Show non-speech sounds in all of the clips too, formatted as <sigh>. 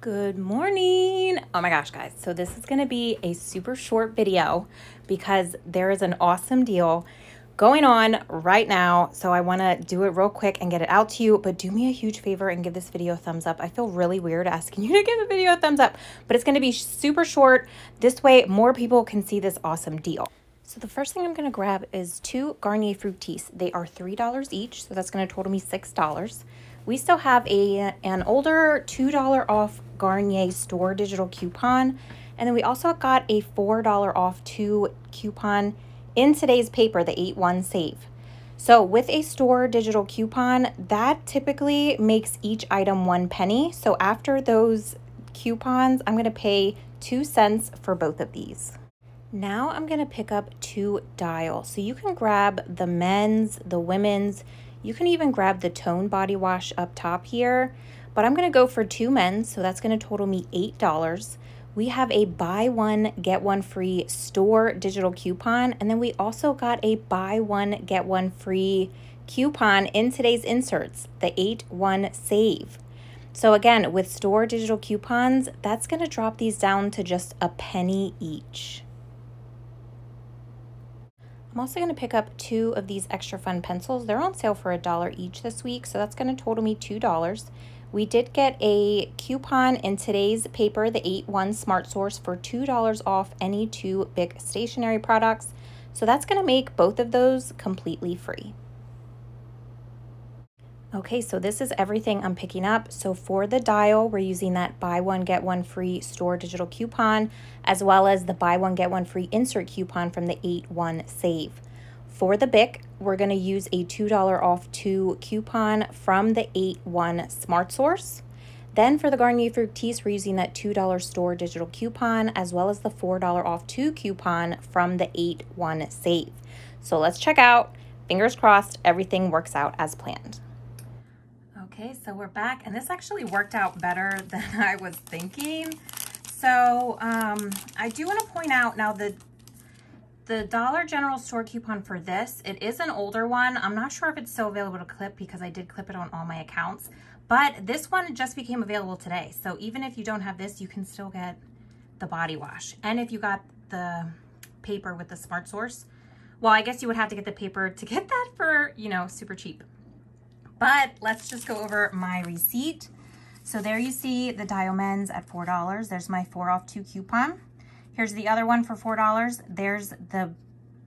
Good morning. Oh my gosh, guys. So this is going to be a super short video because there is an awesome deal going on right now. So I want to do it real quick and get it out to you, but do me a huge favor and give this video a thumbs up. I feel really weird asking <laughs> you to give the video a thumbs up, but it's going to be super short. This way more people can see this awesome deal. So the first thing I'm going to grab is two Garnier Fructis. They are $3 each, so that's going to total me $6. We still have a an older $2 off Garnier store digital coupon. And then we also got a $4 off two coupon in today's paper, the 8-1 Save. So with a store digital coupon, that typically makes each item one penny. So after those coupons, I'm gonna pay two cents for both of these. Now I'm gonna pick up two dial. So you can grab the men's, the women's, you can even grab the Tone Body Wash up top here, but I'm gonna go for two men, so that's gonna total me $8. We have a buy one, get one free store digital coupon, and then we also got a buy one, get one free coupon in today's inserts, the 8-1 Save. So again, with store digital coupons, that's gonna drop these down to just a penny each. I'm also going to pick up two of these extra fun pencils. They're on sale for a dollar each this week, so that's going to total me $2. We did get a coupon in today's paper, the 8-1 Smart Source, for $2 off any two BIC stationery products. So that's going to make both of those completely free. Okay, so this is everything I'm picking up. So for the dial, we're using that buy one, get one free store digital coupon, as well as the buy one, get one free insert coupon from the 8-1 Save. For the BIC, we're gonna use a $2 off two coupon from the 8-1 Smart Source. Then for the Garnier Fructis, we're using that $2 store digital coupon, as well as the $4 off two coupon from the 8-1 Save. So let's check out. Fingers crossed, everything works out as planned. Okay, so we're back, and this actually worked out better <laughs> than I was thinking. So um, I do want to point out now the the Dollar General store coupon for this, it is an older one. I'm not sure if it's still available to clip because I did clip it on all my accounts, but this one just became available today. So even if you don't have this, you can still get the body wash. And if you got the paper with the Smart Source, well, I guess you would have to get the paper to <laughs> get that for, you know, super cheap. But let's just go over my receipt. So there you see the Dial Men's at $4. There's my four off two coupon. Here's the other one for $4. There's the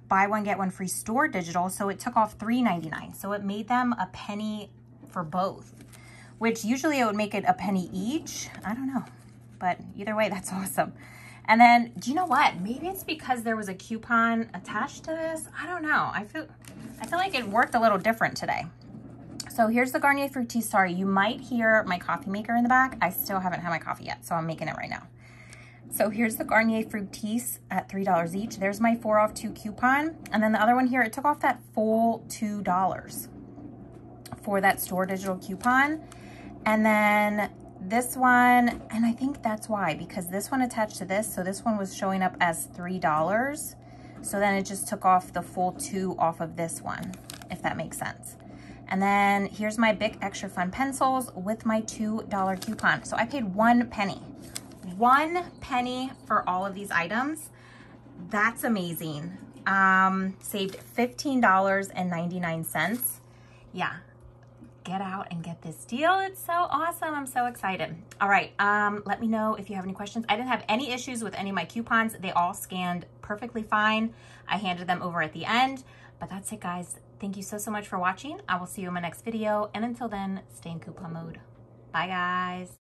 buy one, get one free store digital. So it took off $3.99. So it made them a penny for both, which usually it would make it a penny each. I don't know, but either way, <laughs> that's awesome. And then, do you know what? Maybe it's because there was a coupon attached to this. I don't know. I feel, I feel like it worked a little different today. So here's the Garnier Fructis. Sorry, you might hear my coffee maker in the back. I still haven't had my coffee yet, so I'm making it right now. So here's the Garnier Fructis at $3 each. There's my four off two coupon. And then the other one here, it took off that full $2 for that store digital coupon. And then this one, and I think that's why, because this one attached to this, so this one was showing up as $3. So then it just took off the full two off of this one, if that makes sense. And then here's my Bic Extra Fun pencils with my $2 coupon. So I paid one penny. One penny for all of these items. That's amazing. Um, saved $15.99. Yeah, get out and get this deal. It's so awesome. I'm so excited. All right, um, let me know if you have any questions. I didn't have any issues with any of my coupons. They all scanned perfectly fine. I handed them over at the end, but that's it guys. Thank you so, so much for watching. I will see you in my next video. And until then, stay in coupon mode. Bye guys.